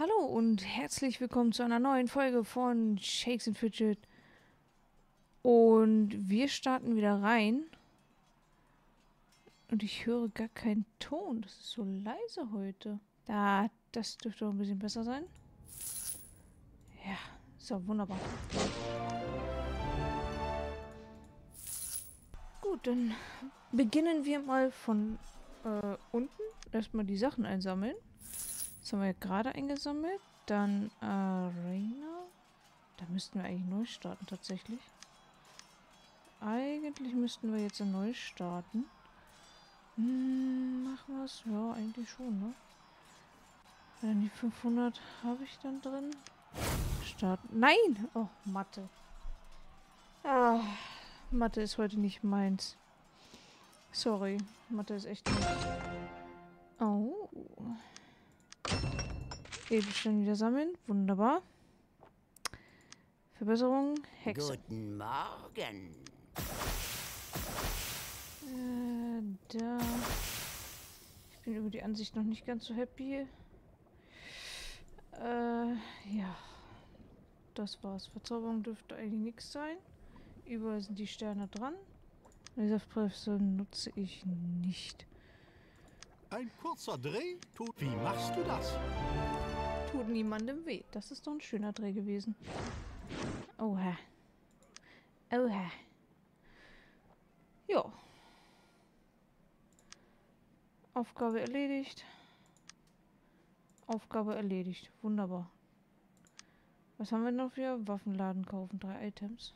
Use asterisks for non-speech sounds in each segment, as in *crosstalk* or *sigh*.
Hallo und herzlich willkommen zu einer neuen Folge von Shakes and Fidget. Und wir starten wieder rein. Und ich höre gar keinen Ton. Das ist so leise heute. Da, das dürfte auch ein bisschen besser sein. Ja, so wunderbar. Gut, dann beginnen wir mal von äh, unten. Erstmal die Sachen einsammeln. Das haben wir gerade eingesammelt. Dann Arena. Da müssten wir eigentlich neu starten tatsächlich. Eigentlich müssten wir jetzt neu starten. Hm, machen wir es? Ja, eigentlich schon, ne? Dann die 500 habe ich dann drin. Starten. Nein! Oh, Mathe. Ah, Mathe ist heute nicht meins. Sorry, Mathe ist echt nicht. Oh. Edelstein wieder sammeln. Wunderbar. Verbesserung. Hexe. Guten Morgen. Äh, da. Ich bin über die Ansicht noch nicht ganz so happy. Äh, ja. Das war's. Verzauberung dürfte eigentlich nichts sein. Überall sind die Sterne dran. Laserpresse nutze ich nicht. Ein kurzer Dreh tut. Wie machst du das? Tut niemandem weh. Das ist doch ein schöner Dreh gewesen. Oha. Oha. Ja. Aufgabe erledigt. Aufgabe erledigt. Wunderbar. Was haben wir noch für Waffenladen kaufen? Drei Items.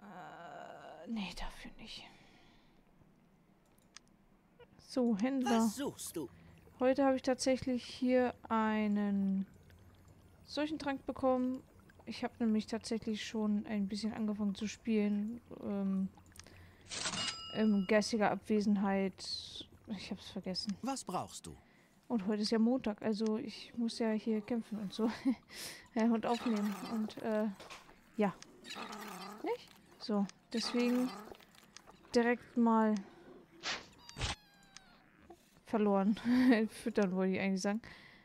Äh, nee, dafür nicht. So, Händler. Was suchst du? Heute habe ich tatsächlich hier einen solchen Trank bekommen. Ich habe nämlich tatsächlich schon ein bisschen angefangen zu spielen. Ähm, in geistiger Abwesenheit. Ich habe es vergessen. Was brauchst du? Und heute ist ja Montag, also ich muss ja hier kämpfen und so. *laughs* ja, und aufnehmen. Und äh, ja. Nicht? So, deswegen direkt mal verloren. *laughs* Füttern wollte ich eigentlich sagen.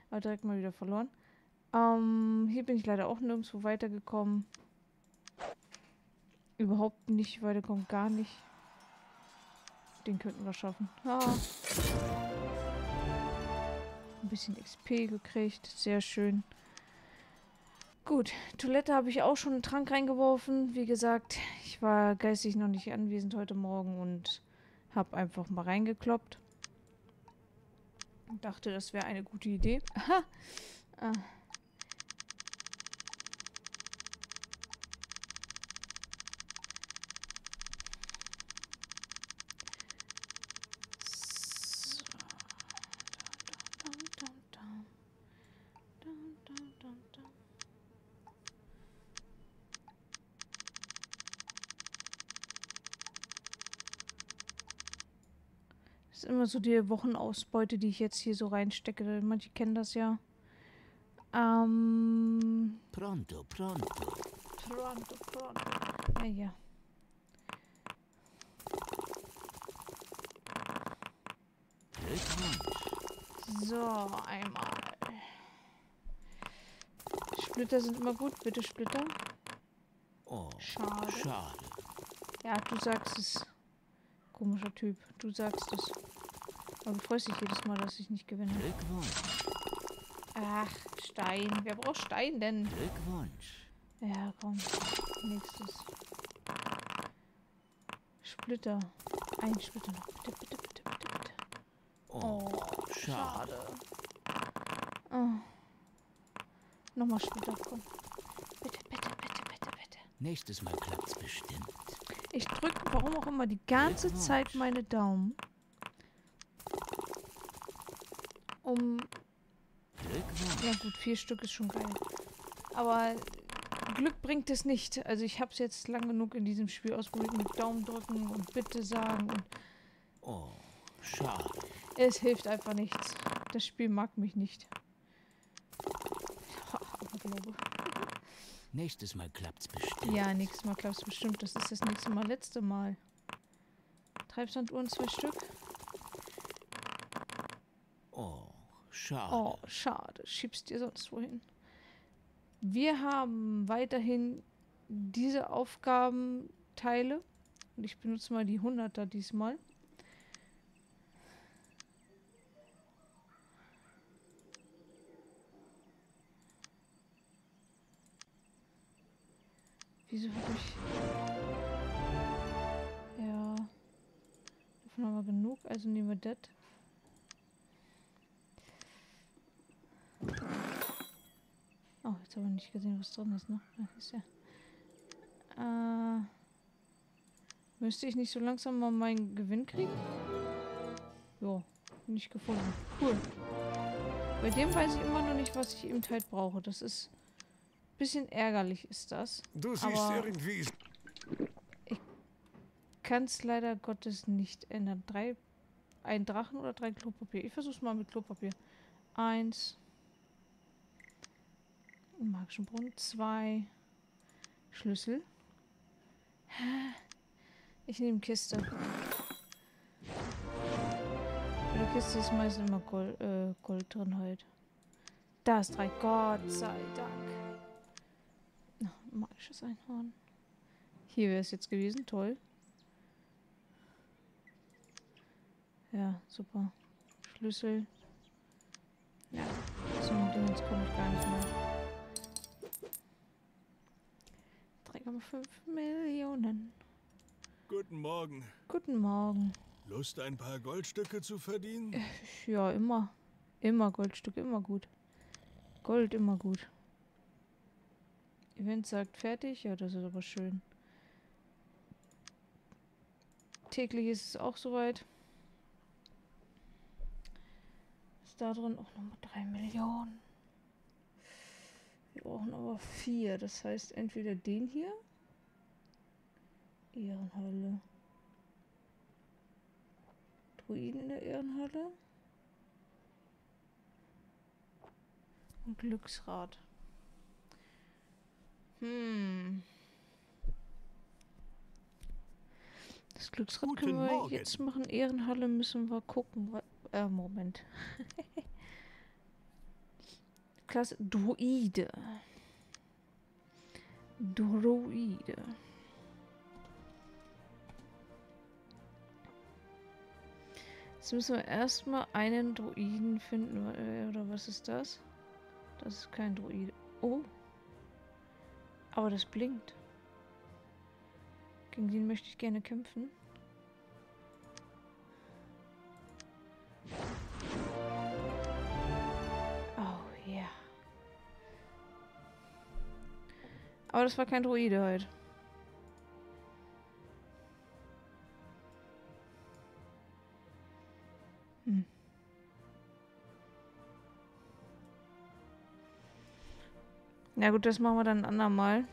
Aber direkt mal wieder verloren. Ähm, hier bin ich leider auch nirgendwo weitergekommen. Überhaupt nicht weitergekommen, gar nicht. Den könnten wir schaffen. Ah. Ein bisschen XP gekriegt. Sehr schön. Gut, Toilette habe ich auch schon einen Trank reingeworfen. Wie gesagt, ich war geistig noch nicht anwesend heute Morgen und habe einfach mal reingekloppt. Dachte, das wäre eine gute Idee. Aha. Ah. Ist immer so die Wochenausbeute, die ich jetzt hier so reinstecke. Manche kennen das ja. Ähm. Pronto, pronto. Pronto, pronto. Ja, ja. So, einmal. Splitter sind immer gut. Bitte Splitter. Oh, Schade. schade. Ja, du sagst es. Komischer Typ. Du sagst es. Aber du freust dich jedes Mal, dass ich nicht gewinne. Glückwunsch. Ach, Stein. Wer braucht Stein denn? Glückwunsch. Ja, komm. Nächstes. Splitter. Ein Splitter noch. Bitte, bitte, bitte, bitte, bitte. Oh, Oh, schade. Oh. Nochmal Splitter, komm. Bitte, bitte, bitte, bitte, bitte. Nächstes Mal klappt's bestimmt. Ich drücke, warum auch immer, die ganze. Zeit meine Daumen. Um. Glückwunsch. Ja, gut, vier Stück ist schon geil. Aber Glück bringt es nicht. Also, ich habe es jetzt lang genug in diesem Spiel ausprobiert mit Daumen drücken und Bitte sagen. Und Oh, schade. es hilft einfach nichts. Das Spiel mag mich nicht. *laughs* Aberglaube. Nächstes Mal klappt's bestimmt. Ja, nächstes Mal klappt es bestimmt. Das ist das nächste Mal, letzte Mal. Treibsanduhren zwei Stück. Oh, schade. Oh, schade. Schiebst dir sonst wohin. Wir haben weiterhin diese Aufgabenteile. Und ich benutze mal die 100er diesmal. Wieso habe ich... Ja. Davon haben wir genug, also nehmen wir das. Oh, jetzt habe ich nicht gesehen, was drin ist, ne? Ja, ist ja. Äh, müsste ich nicht so langsam mal meinen Gewinn kriegen? Jo, nicht gefunden. Cool. Bei dem weiß ich immer noch nicht, was ich eben halt brauche. Das ist bisschen ärgerlich, ist das. Du siehst Aber- irgendwie Kann es leider Gottes nicht ändern. Drei, ein Drachen oder drei Klopapier? Ich versuch's mal mit Klopapier. Eins. Magischen Brunnen. Zwei. Schlüssel. Ich nehme Kiste. Bei der Kiste ist meist immer Gold, äh, Gold drin halt. Da ist drei. Gott sei Dank. Magisches Einhorn. Hier wäre es jetzt gewesen. Toll. Ja, super. Schlüssel. Ja, zum Dingens komme ich gar nicht mehr. 3,5 Millionen. Guten Morgen. Guten Morgen. Lust, ein paar Goldstücke zu verdienen? Ja, immer. Immer Goldstück, immer gut. Gold, immer gut. Event sagt fertig. Ja, das ist aber schön. Täglich ist es auch soweit. Ist da drin auch nochmal 3 Millionen. Wir brauchen aber vier. Das heißt entweder den hier. Ehrenhalle. Druiden in der Ehrenhalle. Und Glücksrad. Hm. Das Glücksrad Guten können wir Morgen. jetzt machen. Ehrenhalle müssen wir gucken. Äh, Moment. *laughs* Klasse. Druide. Druide. Jetzt müssen wir erstmal einen Druiden finden. äh, Oder was ist das? Das ist kein Druide. Oh. Aber das blinkt. Gegen den möchte ich gerne kämpfen. Oh ja. Aber das war kein Druide heute. Hm. Ja gut, das machen wir dann ein andermal.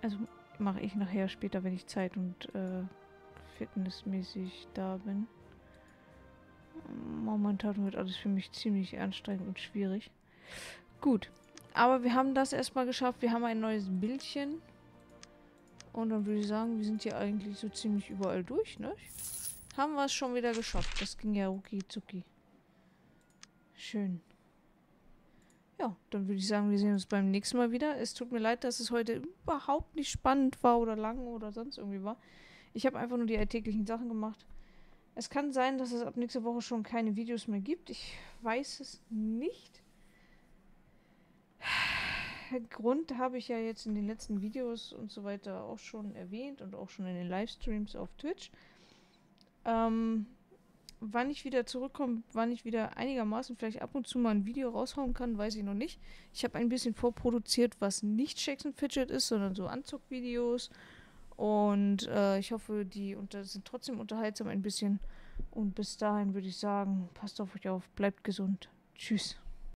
Also mache ich nachher später, wenn ich Zeit und äh, fitnessmäßig da bin. Momentan wird alles für mich ziemlich anstrengend und schwierig. Gut, aber wir haben das erstmal geschafft. Wir haben ein neues Bildchen. Und dann würde ich sagen, wir sind hier eigentlich so ziemlich überall durch, ne? Haben wir es schon wieder geschafft. Das ging ja rucki zucki. Schön. Ja, dann würde ich sagen, wir sehen uns beim nächsten Mal wieder. Es tut mir leid, dass es heute überhaupt nicht spannend war oder lang oder sonst irgendwie war. Ich habe einfach nur die alltäglichen Sachen gemacht. Es kann sein, dass es ab nächster Woche schon keine Videos mehr gibt. Ich weiß es nicht. Grund habe ich ja jetzt in den letzten Videos und so weiter auch schon erwähnt und auch schon in den Livestreams auf Twitch. Ähm, wann ich wieder zurückkomme, wann ich wieder einigermaßen vielleicht ab und zu mal ein Video raushauen kann, weiß ich noch nicht. Ich habe ein bisschen vorproduziert, was nicht Shakes and Fidget ist, sondern so Anzugvideos. Und äh, ich hoffe, die unter sind trotzdem unterhaltsam ein bisschen. Und bis dahin würde ich sagen, passt auf euch auf, bleibt gesund. Tschüss.